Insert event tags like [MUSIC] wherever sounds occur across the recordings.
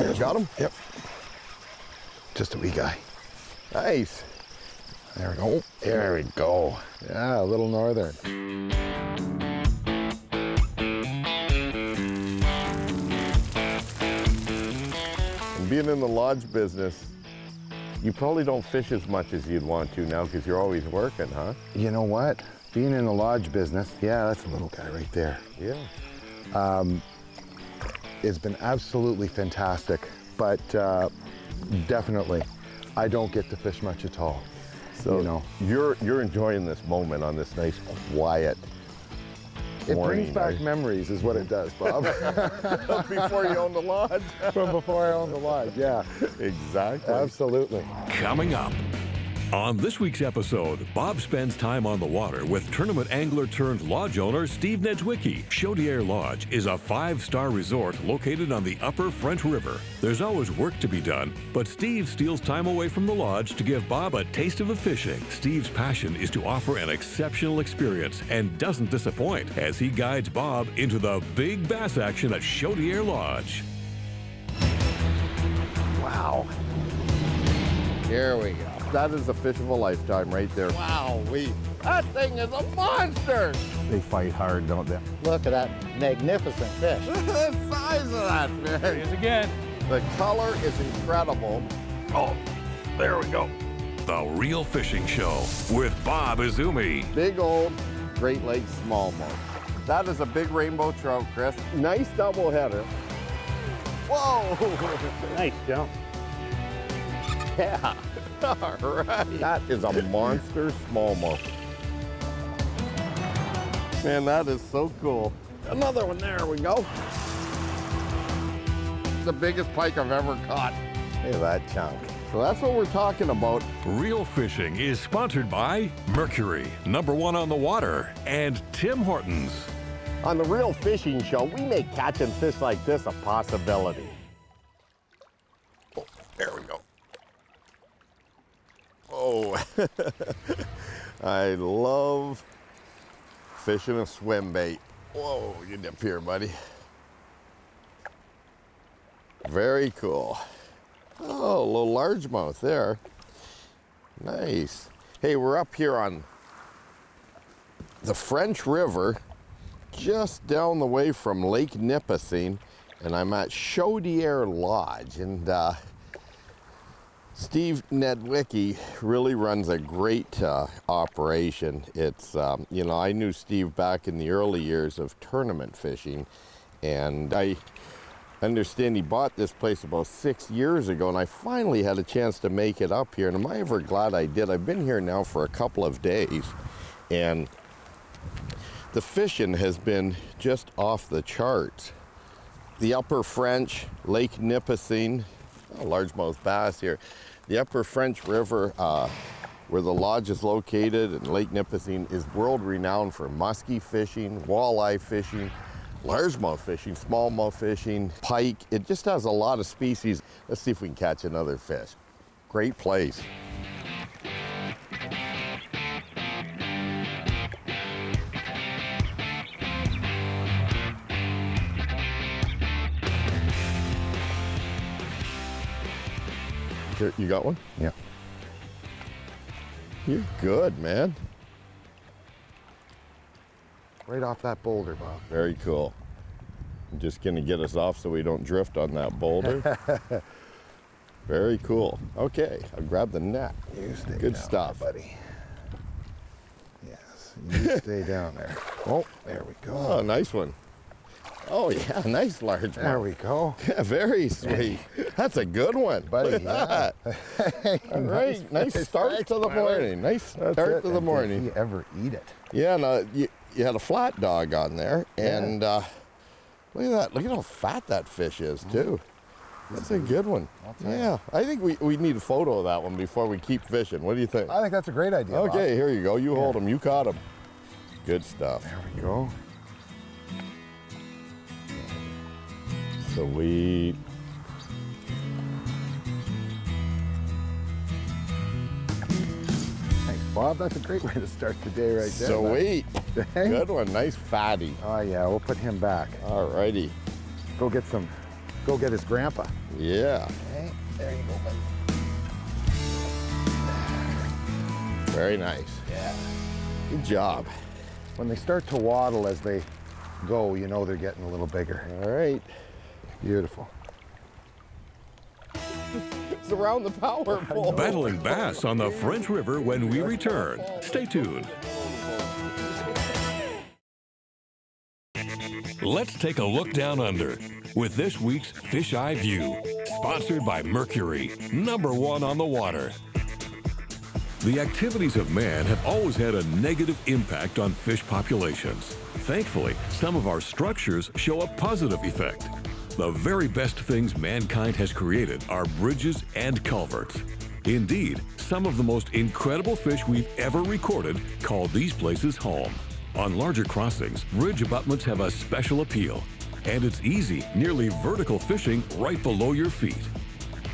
You got him? Yep. Just a wee guy. Nice. There we go. There we go. Yeah, a little northern. And being in the lodge business, you probably don't fish as much as you'd want to now because you're always working, huh? You know what? Being in the lodge business, yeah, that's a little guy right there. Yeah. Um, It's been absolutely fantastic, but uh, definitely, I don't get to fish much at all. So you know, you're you're enjoying this moment on this nice quiet it morning, brings back right? memories, is what it does, Bob. [LAUGHS] before you owned the lodge. From before I owned the lodge, yeah, exactly. absolutely. Coming up. On this week's episode, Bob spends time on the water with tournament angler turned lodge owner Steve Niedzwiecki. Chaudière Lodge is a five star resort located on the upper French River. There's always work to be done, but Steve steals time away from the lodge to give Bob a taste of the fishing. Steve's passion is to offer an exceptional experience and doesn't disappoint as he guides Bob into the big bass action at Chaudière Lodge. Wow. Here we go. That is a fish of a lifetime right there. Wow, we. That thing is a monster. They fight hard, don't they? Look at that magnificent fish. [LAUGHS] the size of that fish. again. The color is incredible. Oh, there we go. The Real Fishing Show with Bob Izumi. Big old Great Lakes smallmouth. That is a big rainbow trout, Chris. Nice double header. Whoa! [LAUGHS] Nice jump. Yeah. [LAUGHS] All right. That is a monster smallmouth. Man, that is so cool. Another one. There we go. The biggest pike I've ever caught. Look at that chunk. So that's what we're talking about. Real Fishing is sponsored by Mercury, number one on the water, and Tim Hortons. On the Real Fishing Show, we make catching fish like this a possibility. Oh, there we go. Oh, [LAUGHS] I love fishing a swim bait. Whoa, you dip here, buddy. Very cool. Oh, a little largemouth there. Nice. Hey, we're up here on the French River, just down the way from Lake Nipissing, and I'm at Chaudière Lodge. And uh, Steve Niedzwiecki really runs a great uh, operation. It's, um, you know, I knew Steve back in the early years of tournament fishing, and I understand he bought this place about six years ago, and I finally had a chance to make it up here. And am I ever glad I did? I've been here now for a couple of days, and the fishing has been just off the charts. The Upper French, Lake Nipissing, oh, largemouth bass here. The Upper French River, uh, where the lodge is located, and Lake Nipissing is world renowned for muskie fishing, walleye fishing, largemouth fishing, smallmouth fishing, pike. It just has a lot of species. Let's see if we can catch another fish. Great place. Here, you got one? Yeah. You're good, man. Right off that boulder, Bob. Very cool. I'm just gonna get us off so we don't drift on that boulder. [LAUGHS] Very cool. Okay, I'll grab the net. You stay Good down stuff. there, buddy. Yes, you stay down there. Oh, there we go. Oh, nice one. Oh yeah, nice large There one. we go. Yeah, very sweet. That's a good one, Buddy, Look at that. [LAUGHS] All right, nice start Thanks, to the morning. Nice That's start it. to the And morning. Did he ever eat it? Yeah, no, you, you had a flat dog on there, and uh, look at that. Look at how fat that fish is, too. That's a good one. Yeah, I think we, we need a photo of that one before we keep fishing. What do you think? I think that's a great idea. Bob. Okay, here you go. You hold him. You caught him. Good stuff. There we go. Sweet. Thanks, Bob. That's a great way to start the day right there. Sweet. Good one. Nice fatty. Oh yeah, we'll put him back. All righty. Go get some go get his grandpa. Yeah. Okay, there you go, buddy. Very nice. Yeah. Good job. When they start to waddle as they go, you know they're getting a little bigger. All right. Beautiful. [LAUGHS] It's around the power pole. Battling bass on the French River when we return. Stay tuned. Let's take a look down under with this week's Fish Eye View, sponsored by Mercury, number one on the water. The activities of man have always had a negative impact on fish populations. Thankfully, some of our structures show a positive effect. The very best things mankind has created are bridges and culverts. Indeed, some of the most incredible fish we've ever recorded call these places home. On larger crossings, bridge abutments have a special appeal, and it's easy, nearly vertical fishing right below your feet.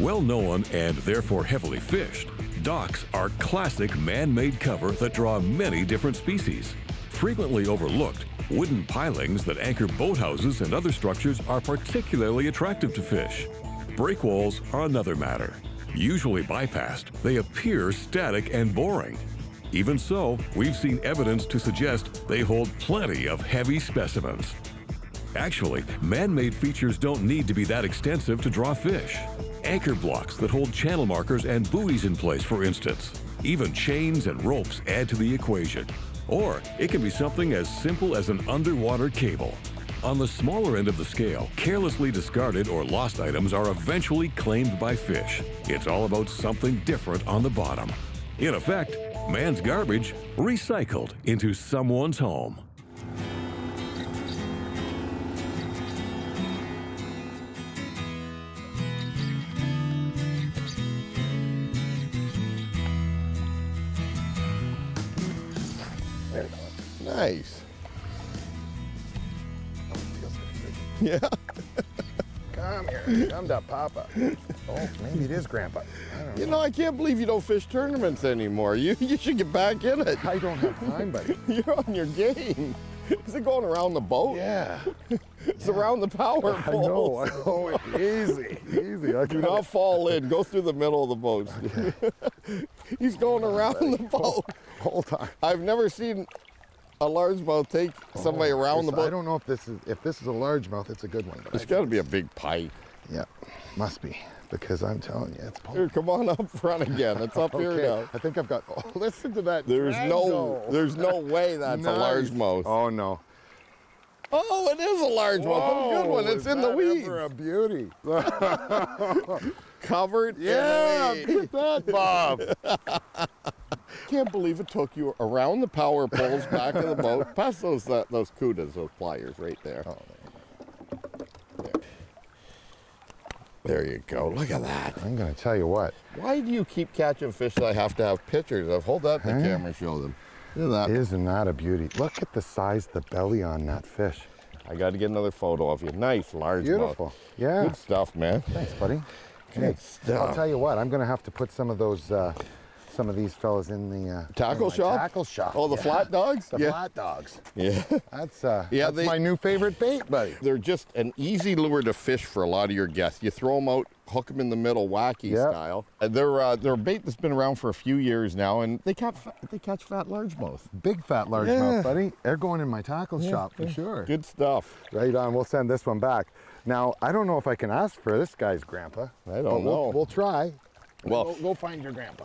Well known and therefore heavily fished, docks are classic man-made cover that draw many different species. Frequently overlooked, wooden pilings that anchor boathouses and other structures are particularly attractive to fish. Break walls are another matter. Usually bypassed, they appear static and boring. Even so, we've seen evidence to suggest they hold plenty of heavy specimens. Actually, man-made features don't need to be that extensive to draw fish. Anchor blocks that hold channel markers and buoys in place, for instance. Even chains and ropes add to the equation. Or it can be something as simple as an underwater cable. On the smaller end of the scale, carelessly discarded or lost items are eventually claimed by fish. It's all about something different on the bottom. In effect, man's garbage recycled into someone's home. Nice. Yeah. [LAUGHS] Come here. Come to Papa. Oh, maybe it is Grandpa. I don't You know. know, I can't believe you don't fish tournaments anymore. You you should get back in it. I don't have time, buddy. [LAUGHS] You're on your game. [LAUGHS] Is it going around the boat? Yeah. It's around the power I pole. know. I know. Easy. Easy. I Do not fall in. Go through the middle of the boat. He's going around the boat. Hold on. I've never seen a largemouth take somebody oh, around the boat? I don't know if this is if this is a largemouth. It's a good one. It's got to be a big pike. Yeah, must be because I'm telling you, it's. Here, come on up front again. It's up here Okay, now. I think I've got. Oh, [LAUGHS] listen to that. There's drag no, there's no way [LAUGHS] that's Nice. a largemouth. Oh no. Oh, it is a largemouth. Oh, good one. It's in the weeds. ever a beauty. [LAUGHS] Covered yeah, in the weeds. look at that, Bob. I can't believe it took you around the power poles, back of the boat, [LAUGHS] past those uh, those cudas, those pliers right there. Oh, There. There you go. Look at that. I'm gonna tell you what. Why do you keep catching fish that I have to have pictures of? Hold that to the Huh? camera, show them. Look at that. Isn't that a beauty? Look at the size of the belly on that fish. I got to get another photo of you. Nice, large Beautiful. Yeah. Good stuff, man. Thanks, buddy. Good I'll tell you what. I'm gonna have to put some of those, uh, some of these fellas in the uh, Tackle in shop? Tackle shop. Oh, the yeah. flat dogs? [LAUGHS] The yeah. flat dogs. Yeah. That's uh, Yeah, that's they- my new favorite bait, buddy. They're just an easy lure to fish for a lot of your guests. You throw them out, hook them in the middle, wacky Yep. style. And they're uh, they're a bait that's been around for a few years now, and they catch fa- they catch fat largemouth. Big fat largemouth, Yeah. buddy. They're going in my tackle shop for sure. Good stuff. Right on. We'll send this one back. Now, I don't know if I can ask for this guy's grandpa. I don't know. We'll, we'll try. Well- go, go find your grandpa.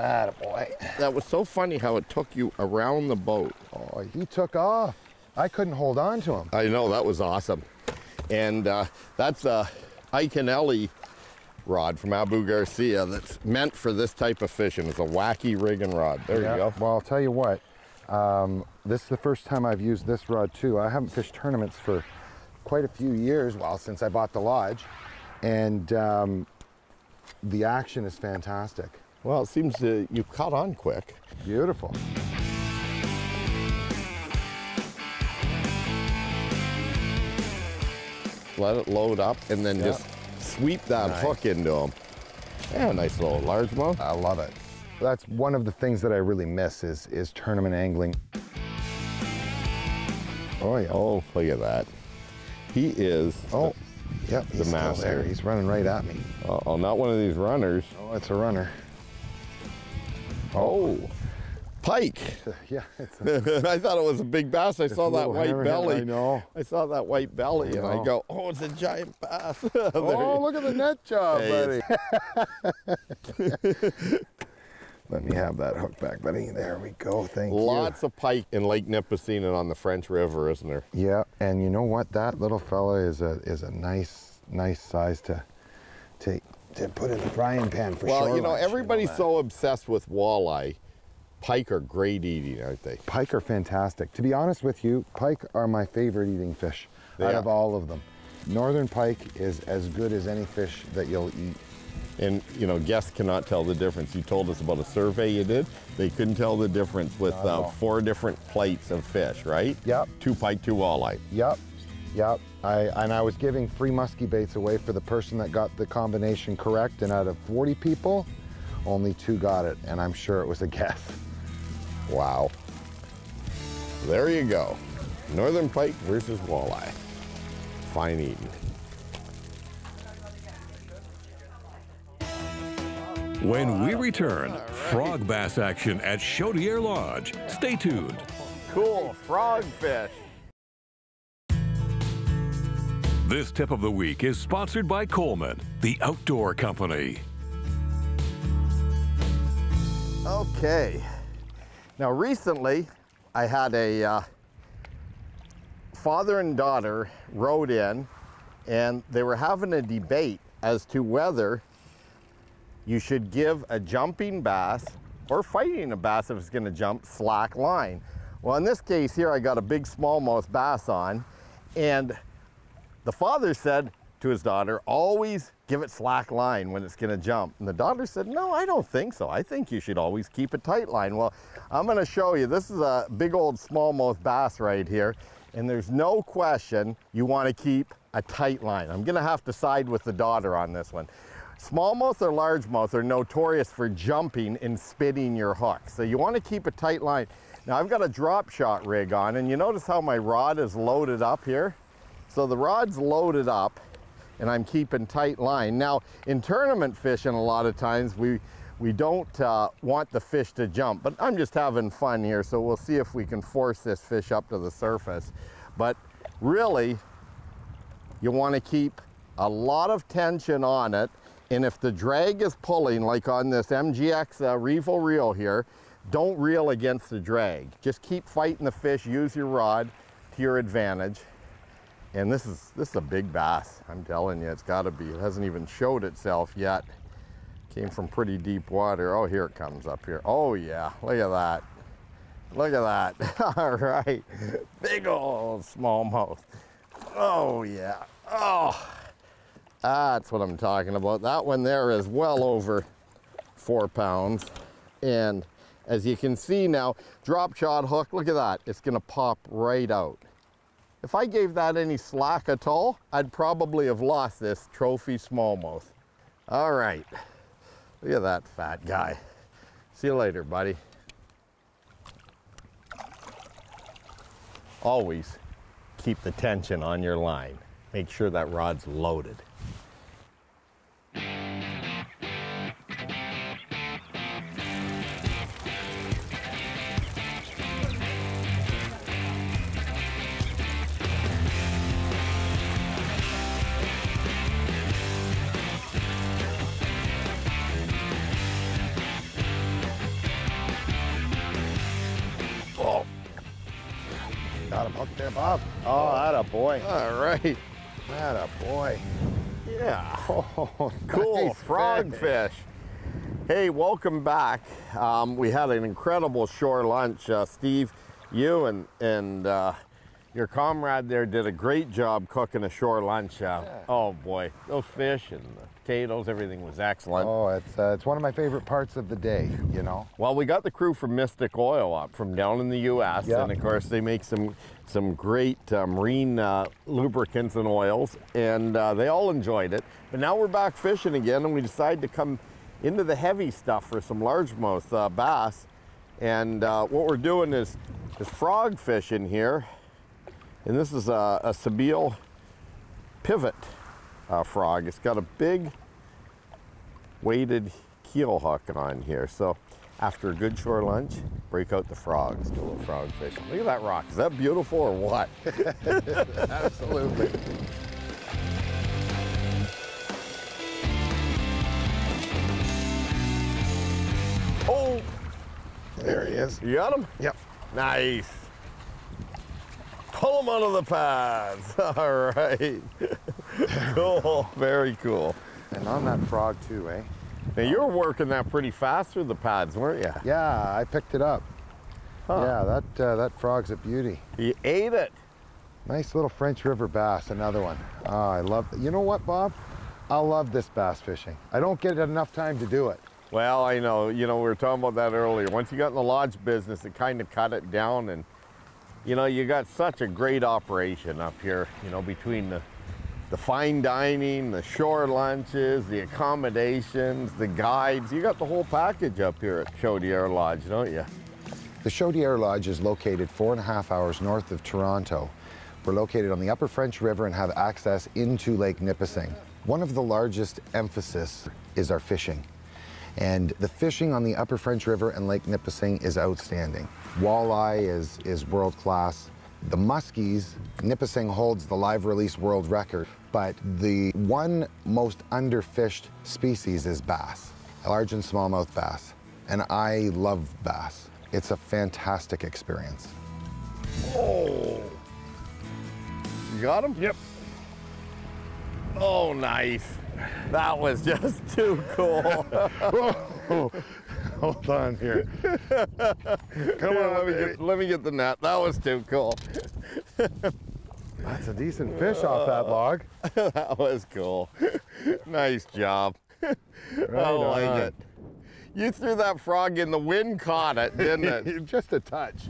Attaboy. That was so funny how it took you around the boat. Oh, he took off. I couldn't hold on to him. I know that was awesome, and uh, that's a Iaconelli rod from Abu Garcia that's meant for this type of fishing. It's a wacky rigging rod. There Yeah. you go. Well, I'll tell you what. Um, this is the first time I've used this rod too. I haven't fished tournaments for quite a few years, well, since I bought the lodge, and um, the action is fantastic. Well, it seems uh, you caught on quick. Beautiful. Let it load up, and then Yeah. just sweep that Nice. hook into them. Yeah, nice little largemouth. I love it. That's one of the things that I really miss is is tournament angling. Oh yeah. Oh, look at that. He is. Oh. Yep, he's the still master. there. He's running right at me. Oh, not one of these runners. Oh, it's a runner. Oh, pike. [LAUGHS] Yeah, it's [LAUGHS] a, I thought it was a big bass. I saw that white belly. I know. I saw that white belly, I and I go, "Oh, it's a giant bass." [LAUGHS] Oh, look at the net job, Hey, buddy. Let me have that hook back, buddy. There we go. Thank you. Lots of pike in Lake Nipissing and on the French River, isn't there? Yeah, and you know what? That little fella is a is a nice nice size to to to put in the frying pan for well, shore you know, lunch, everybody's that. so obsessed with walleye. Pike are great eating, aren't they? Pike are fantastic. To be honest with you, pike are my favorite eating fish They out are. of all of them. Northern pike is as good as any fish that you'll eat. And you know, guests cannot tell the difference. You told us about a survey you did. They couldn't tell the difference with uh, four different plates of fish, right? Yep. Two pike, two walleye. Yep, yep. I and I was giving free musky baits away for the person that got the combination correct, and out of 40 people, only two got it, and I'm sure it was a guess. Wow. There you go. Northern pike versus walleye. Fine eating. When we return, frog bass action at Chaudière Lodge. Stay tuned. Cool frogfish. This tip of the week is sponsored by Coleman, the outdoor company. Okay. Now, recently, I had a uh, father and daughter rode in, and they were having a debate as to whether you should give a jumping bass or fighting a bass if it's going to jump slack line. Well, in this case here, I got a big smallmouth bass on, and the father said to his daughter, always give it slack line when it's gonna jump. And the daughter said, no, I don't think so. I think you should always keep a tight line. Well, I'm gonna show you. This is a big old smallmouth bass right here. And there's no question you wanna keep a tight line. I'm gonna have to side with the daughter on this one. Smallmouth or largemouth are notorious for jumping and spitting your hook. So you wanna keep a tight line. Now I've got a drop shot rig on and you notice how my rod is loaded up here? So the rod's loaded up and I'm keeping tight line. Now in tournament fishing a lot of times we we don't uh, want the fish to jump, but I'm just having fun here so we'll see if we can force this fish up to the surface. But really you want to keep a lot of tension on it and if the drag is pulling like on this MGX uh, Revo reel here, don't reel against the drag. Just keep fighting the fish, use your rod to your advantage. And this is this is a big bass. I'm telling you, it's got to be. It hasn't even showed itself yet. Came from pretty deep water. Oh, here it comes up here. Oh yeah, look at that. Look at that. [LAUGHS] All right, big old smallmouth. Oh yeah. Oh, that's what I'm talking about. That one there is well over four pounds. And as you can see now, drop shot hook, look at that. It's gonna pop right out. If I gave that any slack at all, I'd probably have lost this trophy smallmouth. All right, look at that fat guy. See you later, buddy. Always keep the tension on your line. Make sure that rod's loaded. Hooked Bob. Oh, that a boy. all right. That a boy. Yeah. Oh, [LAUGHS] Cool nice frogfish. Hey, welcome back. Um, we had an incredible shore lunch. Uh, Steve, you and and uh, your comrade there did a great job cooking a shore lunch. Uh, Oh boy, those fish and the potatoes, everything was excellent. Oh, it's uh, it's one of my favorite parts of the day. You know. Well, we got the crew from Mystik Oil up from down in the U.S. Yeah. and of course they make some some great uh, marine uh, lubricants and oils, and uh, they all enjoyed it. But now we're back fishing again, and we decided to come into the heavy stuff for some largemouth uh, bass. And uh, what we're doing is is frog fishing here, and this is a, a pivot uh, frog. It's got a big weighted keel hook on here. So after a good shore lunch, break out the frogs, do a little frog fishing. Look at that rock. Is that beautiful or what? [LAUGHS] Absolutely. Oh, There he is. you got him? Yep. Nice. Pull him out of the pads. [LAUGHS] All right. [LAUGHS] cool. Very cool. And on that frog too, eh? Now you were working that pretty fast through the pads, weren't you? Yeah, I picked it up. Huh. Yeah, that uh, that frog's a beauty. You ate it. Nice little French River bass, another one. Oh, I love. You know what, Bob? I love this bass fishing. I don't get enough time to do it. Well, I know. You know, we were talking about that earlier. Once you got in the lodge business, it kind of cut it down, and you know, you got such a great operation up here. You know, between the the fine dining, the shore lunches, the accommodations, the guides. You got the whole package up here at Chaudière Lodge, don't you? The Chaudière Lodge is located four and a half hours north of Toronto. We're located on the Upper French River and have access into Lake Nipissing. One of the largest emphasis is our fishing. And the fishing on the Upper French River and Lake Nipissing is outstanding. Walleye is, is world class. The muskies, Nipissing holds the live release world record, but the one most underfished species is bass, large and smallmouth bass. And I love bass. It's a fantastic experience. Oh. You got him? Yep. Oh, nice. That was just [LAUGHS] too cool. Whoa, [LAUGHS] hold on here. [LAUGHS] Come on, let me get let me get the net. That was too cool. That's a decent fish off that log. [LAUGHS] that was cool. [LAUGHS] nice job. [LAUGHS] I like on. it. You threw that frog in the wind caught it, didn't it? Just a touch.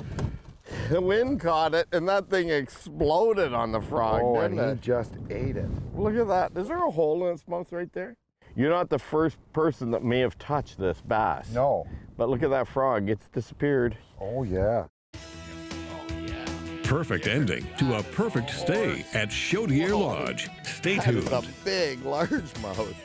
the wind caught it and that thing exploded on the frog, Oh, and he just ate it. Look at that. Is there a hole in its mouth right there? You're not the first person that may have touched this bass. No. But look at that frog. It's disappeared. Oh, yeah. Perfect ending to a perfect stay at Chaudière Lodge. Stay tuned. That is a big largemouth.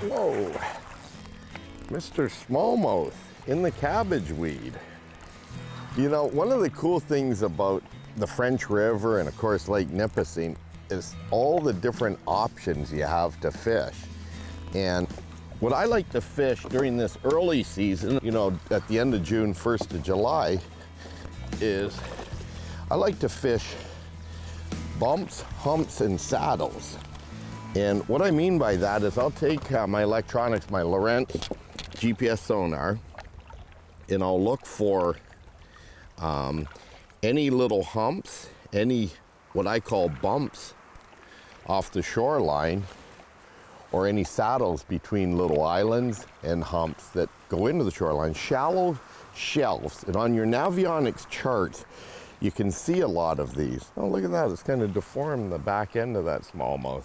Whoa. Mr. Smallmouth in the cabbage weed. You know, one of the cool things about the French River and of course Lake Nipissing is all the different options you have to fish. And what I like to fish during this early season, you know, at the end of June, 1st of July, is I like to fish bumps, humps, and saddles. And what I mean by that is I'll take uh, my electronics, my Lowrance GPS sonar, and I'll look for um, any little humps, any what I call bumps off the shoreline, or any saddles between little islands and humps that go into the shoreline, shallow shelves. And on your Navionics charts, you can see a lot of these. Oh, look at that, it's kind of deformed the back end of that smallmouth.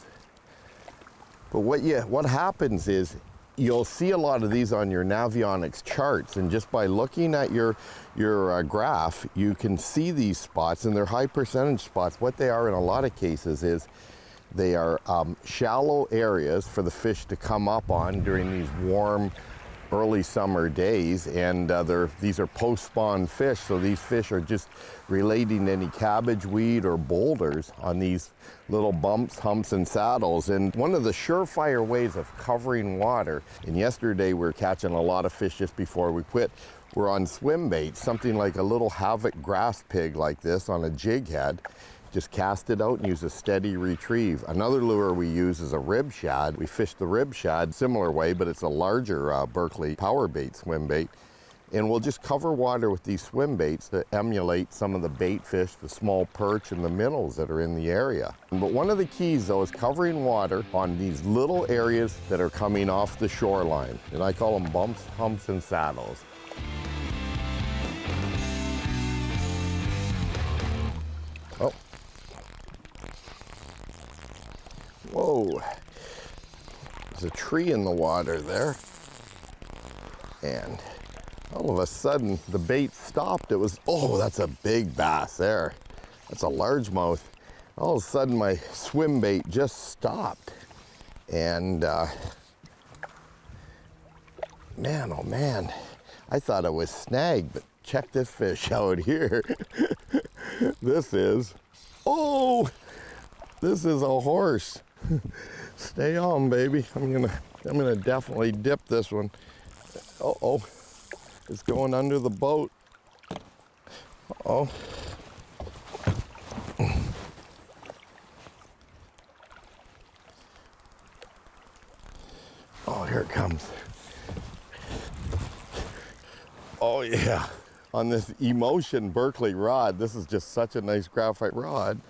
But what you, what happens is you'll see a lot of these on your Navionics charts, and just by looking at your your uh, graph, you can see these spots, and they're high percentage spots. What they are in a lot of cases is they are um, shallow areas for the fish to come up on during these warm early summer days and uh, these are post-spawn fish so these fish are just relating any cabbage weed or boulders on these little bumps humps and saddles. And one of the surefire ways of covering water and yesterday we were catching a lot of fish just before we quit we're on swim bait something like a little havoc grass pig like this on a jig head just cast it out and use a steady retrieve. Another lure we use is a rib shad. We fish the rib shad similar way, but it's a larger uh, Berkley power bait swim bait. And we'll just cover water with these swim baits to emulate some of the bait fish, the small perch and the minnows that are in the area. But one of the keys though is covering water on these little areas that are coming off the shoreline. And I call them bumps, humps, and saddles. Whoa. There's a tree in the water there. And all of a sudden the bait stopped. It was, oh, that's a big bass there. That's a largemouth. All of a sudden my swim bait just stopped. And uh, man, oh man, I thought it was snagged, but check this fish [LAUGHS] out here. [LAUGHS] this is, oh, this is a horse. [LAUGHS] Stay on, baby. I'm gonna, I'm gonna definitely dip this one. Uh oh, it's going under the boat. Uh oh. [CLEARS THROAT] Oh, here it comes. Oh yeah, on this Emotion Berkley rod. This is just such a nice graphite rod.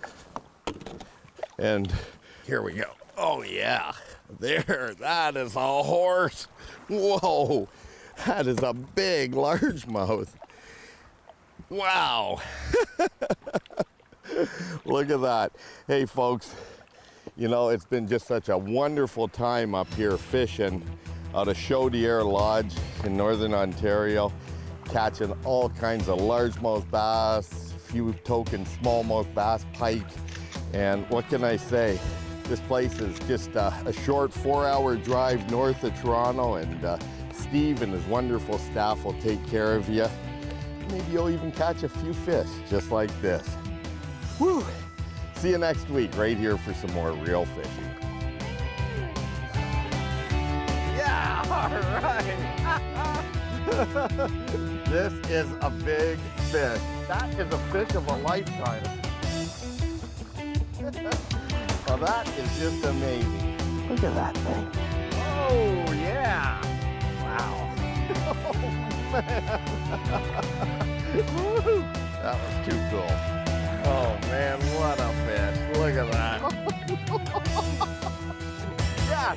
And here we go. Oh yeah, there, that is a horse. Whoa, that is a big largemouth. Wow. [LAUGHS] Look at that. Hey folks, you know, it's been just such a wonderful time up here fishing out of Chaudière Lodge in Northern Ontario, catching all kinds of largemouth bass, few token smallmouth bass, pike, and what can I say? This place is just uh, a short four hour drive north of Toronto and uh, Steve and his wonderful staff will take care of you. Maybe you'll even catch a few fish just like this. Woo! See you next week right here for some more real fishing. Yeah, [LAUGHS] all right. [LAUGHS] this is a big fish. That is a fish of a lifetime that is just amazing. Look at that thing. Oh, yeah. Wow. oh, [LAUGHS] man. that was too cool. Oh, man, what a fish. Look at that. [LAUGHS] Yeah.